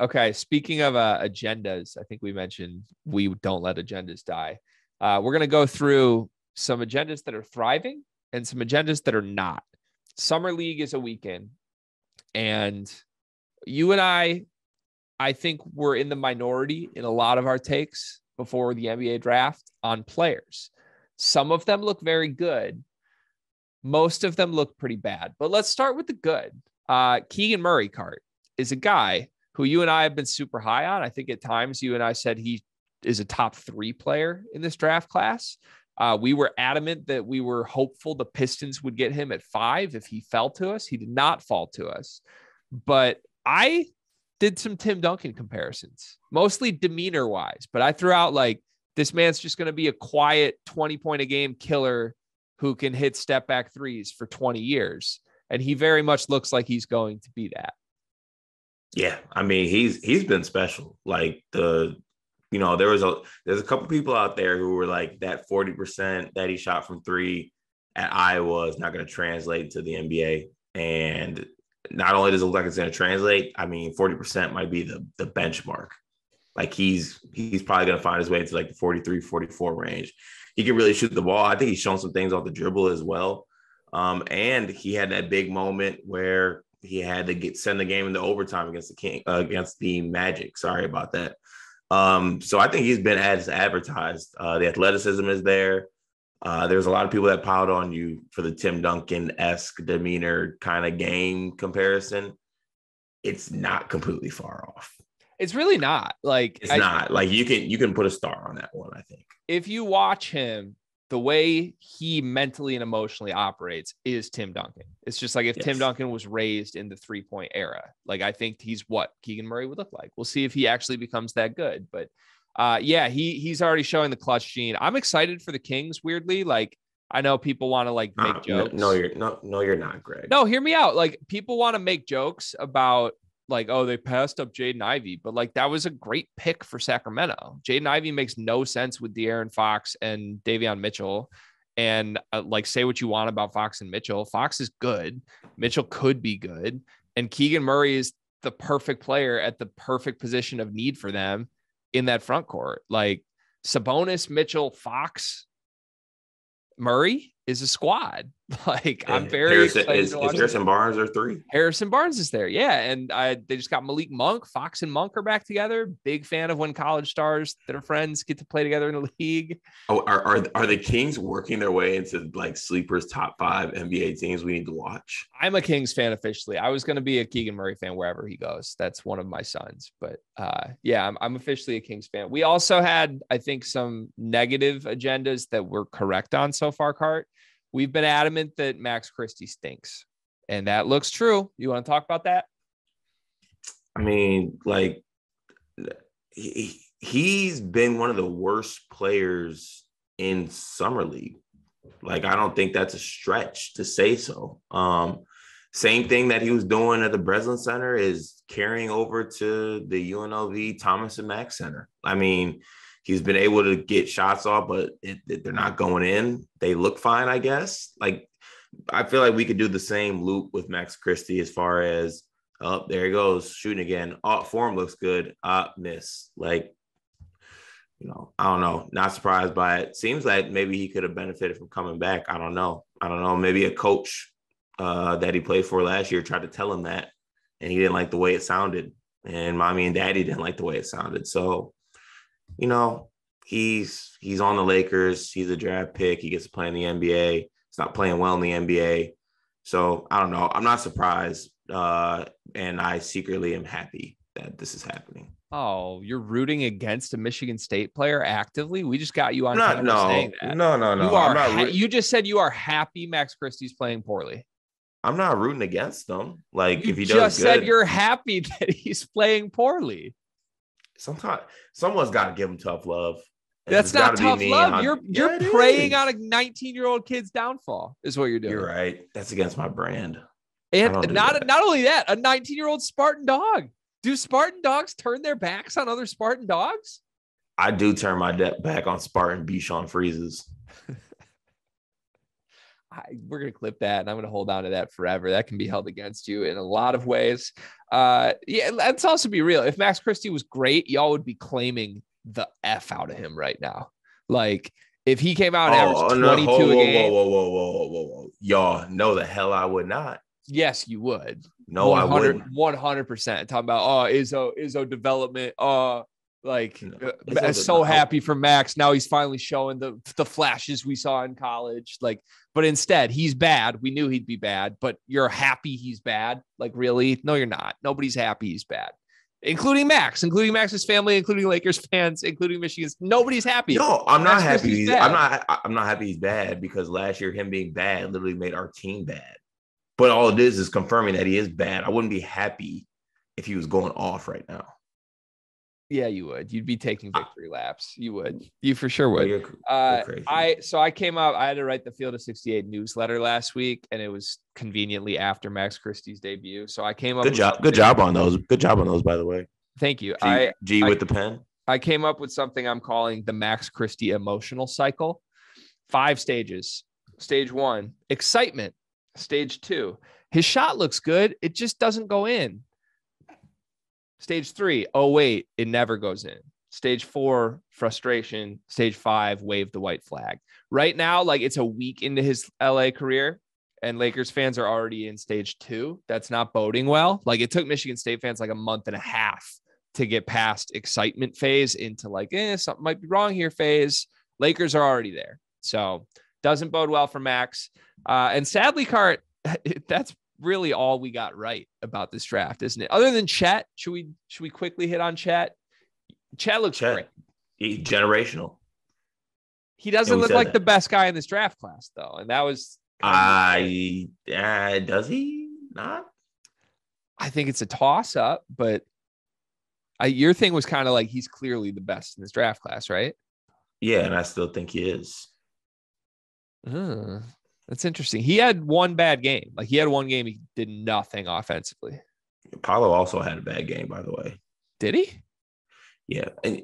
Okay. Speaking of uh, agendas, I think we mentioned we don't let agendas die. Uh, we're going to go through some agendas that are thriving and some agendas that are not. Summer League is a weekend. And you and I, I think we're in the minority in a lot of our takes before the NBA draft on players. Some of them look very good. Most of them look pretty bad. But let's start with the good. Uh, Keegan Murray cart is a guy who you and I have been super high on. I think at times you and I said he is a top three player in this draft class. Uh, we were adamant that we were hopeful the Pistons would get him at five if he fell to us. He did not fall to us. But I did some Tim Duncan comparisons, mostly demeanor wise, but I threw out like this man's just going to be a quiet 20 point a game killer who can hit step back threes for 20 years. And he very much looks like he's going to be that. Yeah, I mean he's he's been special. Like the you know there was a there's a couple people out there who were like that 40% that he shot from 3 at Iowa is not going to translate to the NBA and not only does it look like it's going to translate, I mean 40% might be the the benchmark. Like he's he's probably going to find his way into like the 43 44 range. He can really shoot the ball. I think he's shown some things off the dribble as well. Um, and he had that big moment where he had to get send the game into overtime against the King uh, against the Magic. Sorry about that. Um, so I think he's been as advertised. Uh, the athleticism is there. Uh, there's a lot of people that piled on you for the Tim Duncan esque demeanor kind of game comparison. It's not completely far off. It's really not like it's I, not like you can you can put a star on that one. I think if you watch him the way he mentally and emotionally operates is Tim Duncan. It's just like if yes. Tim Duncan was raised in the three point era, like I think he's what Keegan Murray would look like. We'll see if he actually becomes that good. But uh, yeah, he he's already showing the clutch gene. I'm excited for the Kings. Weirdly, like I know people want to like make uh, jokes. No, you're no, no, you're not, Greg. No, hear me out. Like people want to make jokes about like, oh, they passed up Jaden Ivey, but like that was a great pick for Sacramento. Jaden Ivey makes no sense with De'Aaron Fox and Davion Mitchell. And uh, like, say what you want about Fox and Mitchell. Fox is good. Mitchell could be good. And Keegan Murray is the perfect player at the perfect position of need for them in that front court. Like Sabonis, Mitchell, Fox, Murray is a squad. Like and I'm very Harrison. Is, is Harrison Barnes or three? Harrison Barnes is there, yeah. And I they just got Malik Monk. Fox and Monk are back together. Big fan of when college stars that are friends get to play together in the league. Oh, are are, are the Kings working their way into like sleepers top five NBA teams we need to watch? I'm a Kings fan officially. I was going to be a Keegan Murray fan wherever he goes. That's one of my sons. But uh, yeah, I'm, I'm officially a Kings fan. We also had, I think, some negative agendas that we're correct on so far, Cart we've been adamant that Max Christie stinks, and that looks true. You want to talk about that? I mean, like he, he's been one of the worst players in summer league. Like I don't think that's a stretch to say so. Um, same thing that he was doing at the Breslin Center is carrying over to the UNLV Thomas and Mack Center. I mean, he's been able to get shots off, but it, it, they're not going in. They look fine, I guess. Like I feel like we could do the same loop with Max Christie as far as oh, there he goes shooting again. Oh, form looks good. Uh, miss. Like, you know, I don't know. Not surprised by it. Seems like maybe he could have benefited from coming back. I don't know. I don't know. Maybe a coach uh, that he played for last year tried to tell him that, and he didn't like the way it sounded, and mommy and daddy didn't like the way it sounded. So you know, he's he's on the Lakers. He's a draft pick. He gets to play in the NBA. He's not playing well in the NBA. So I don't know. I'm not surprised. Uh, and I secretly am happy that this is happening. Oh, you're rooting against a Michigan State player actively? We just got you on. Not, no, no, no, no. You are. Ha- you just said you are happy Max Christie's playing poorly. I'm not rooting against them. Like you if he just does said you're happy that he's playing poorly sometimes someone's got to give him tough love. That's not tough love. On, you're you're yeah, preying on a 19 year old kid's downfall. Is what you're doing. You're right. That's against my brand. And not not only that, a 19 year old Spartan dog. Do Spartan dogs turn their backs on other Spartan dogs? I do turn my back on Spartan Bichon Frises. I, we're gonna clip that, and I'm gonna hold on to that forever. That can be held against you in a lot of ways. Uh, yeah, let's also be real. If Max Christie was great, y'all would be claiming the f out of him right now. Like if he came out and Oh, averaged no, 22 whoa, a game, whoa, whoa, whoa, whoa, whoa, whoa. Y'all, no, the hell I would not. yes, you would. No, I wouldn't. 100 percent. Talking about oh Izzo Izzo development. Uh like No, uh, Izzo I'm did so happy for Max. Now he's finally showing the the flashes we saw in college. Like, but instead he's bad. We knew he'd be bad, but you're happy he's bad. Like, really? No, you're not. Nobody's happy he's bad. Including Max, including Max's family, including Lakers fans, including Michigan's. Nobody's happy. No, I'm not Max happy. He's, bad. I'm not. I'm not happy he's bad because last year him being bad literally made our team bad. But all it is is confirming that he is bad. I wouldn't be happy if he was going off right now. Yeah, you would. You'd be taking victory laps. You would. You for sure would. you're- Uh, You're crazy. I so I came up. I had to write the Field of 68 newsletter last week, and it was conveniently after Max Christie's debut. So I came up. good with job. Good job on those. Good job on those, by the way. Thank you. G, I G I- with the pen. I came up with something I'm calling the Max Christie emotional cycle. Five stages. Stage one, excitement. Stage two, his shot looks good. It just doesn't go in. Stage three, oh, wait, it never goes in. Stage four, frustration. Stage five, wave the white flag. Right now, like it's a week into his LA career, and Lakers fans are already in stage two. That's not boding well. Like it took Michigan State fans like a month and a half to get past excitement phase into like, eh, something might be wrong here phase. Lakers are already there. So doesn't bode well for Max. Uh, and sadly, Cart, that's really all we got right about this draft, isn't it? Other than Chet, should we should we quickly hit on Chet? Chet looks Chet. great. He's generational. He doesn't look like that. the best guy in this draft class, though. And that was I uh, does he not? I think it's a toss up, but I, your thing was kind of like he's clearly the best in this draft class, right? Yeah, and I still think he is. Uh, that's interesting. He had one bad game. Like he had one game, he did nothing offensively. Paolo also had a bad game, by the way. Did he? Yeah, and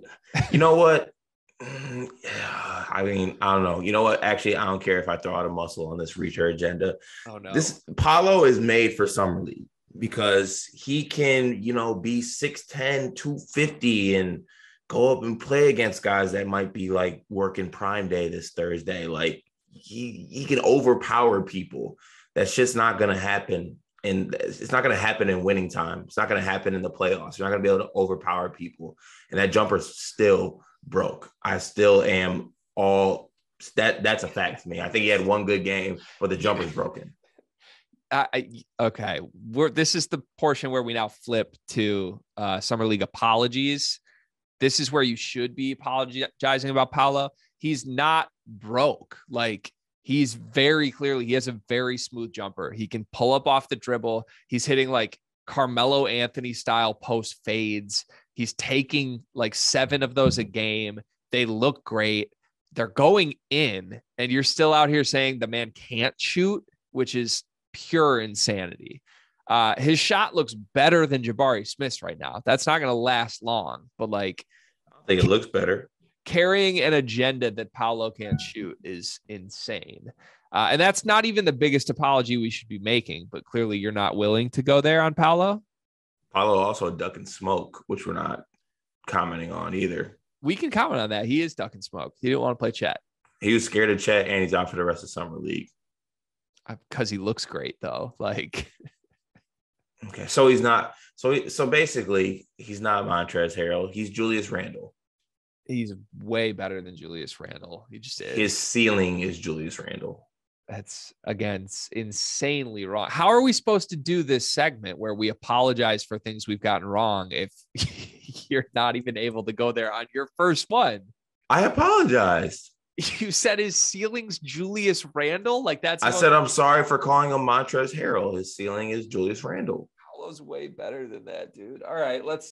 you know what? I mean, I don't know. You know what? Actually, I don't care if I throw out a muscle on this reacher agenda. Oh no. This Paolo is made for summer league because he can, you know, be 6'10, 250 and go up and play against guys that might be like working prime day this Thursday. Like he he can overpower people. That's just not gonna happen. And it's not going to happen in winning time. It's not going to happen in the playoffs. You're not going to be able to overpower people. And that jumper's still broke. I still am all that. That's a fact to me. I think he had one good game, but the jumper's broken. I, okay. We're this is the portion where we now flip to uh, summer league apologies. This is where you should be apologizing about Paolo. He's not broke. Like he's very clearly he has a very smooth jumper. He can pull up off the dribble. He's hitting like Carmelo Anthony style post fades. He's taking like seven of those a game. They look great. They're going in, and you're still out here saying the man can't shoot, which is pure insanity. Uh, his shot looks better than Jabari Smith's right now. That's not going to last long, but like I think it looks better. Carrying an agenda that Paolo can't shoot is insane. Uh, and that's not even the biggest apology we should be making, but clearly you're not willing to go there on Paolo. Paolo also ducking smoke, which we're not commenting on either. We can comment on that. He is ducking smoke. He didn't want to play Chet He was scared of Chet, and he's out for the rest of summer league. because he looks great, though. Like, Okay, so he's not. So he, so basically, he's not Montrezl Harrell. He's Julius Randle. He's way better than Julius Randle. He just is. His ceiling is Julius Randle. That's again insanely wrong. How are we supposed to do this segment where we apologize for things we've gotten wrong if you're not even able to go there on your first one? I apologize. You said his ceiling's Julius Randle. Like that's I said I'm sorry for calling him Montrezl Harrell. His ceiling is Julius Randle. Paolo's way better than that, dude. All right, let's